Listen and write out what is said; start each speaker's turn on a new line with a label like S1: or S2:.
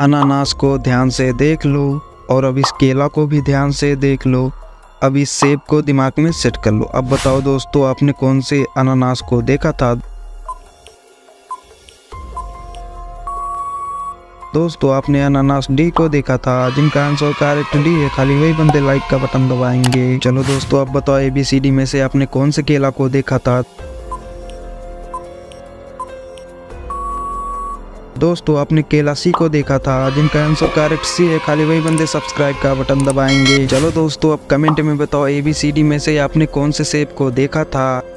S1: अनानास को ध्यान से देख लो और अब इस केला को भी ध्यान से देख लो। अब इस सेब को दिमाग में सेट कर लो। अब बताओ दोस्तों, आपने कौन से अनानास को देखा था? दोस्तों, आपने अनानास डी को देखा था, जिनका आंसर करेक्ट डी है। खाली वही बंदे लाइक का बटन दबाएँगे। चलो दोस्तों, अब बताओ एबीसीडी में से आपने कौन से केला को देखा था? दोस्तों, आपने केला सी को देखा था, जिनका आंसर करेक्ट सी है, खाली वही बंदे सब्सक्राइब का बटन दबाएँगे। चलो दोस्तों, अब कमेंट में बताओ एबीसीडी में से आपने कौन से सेब को देखा था?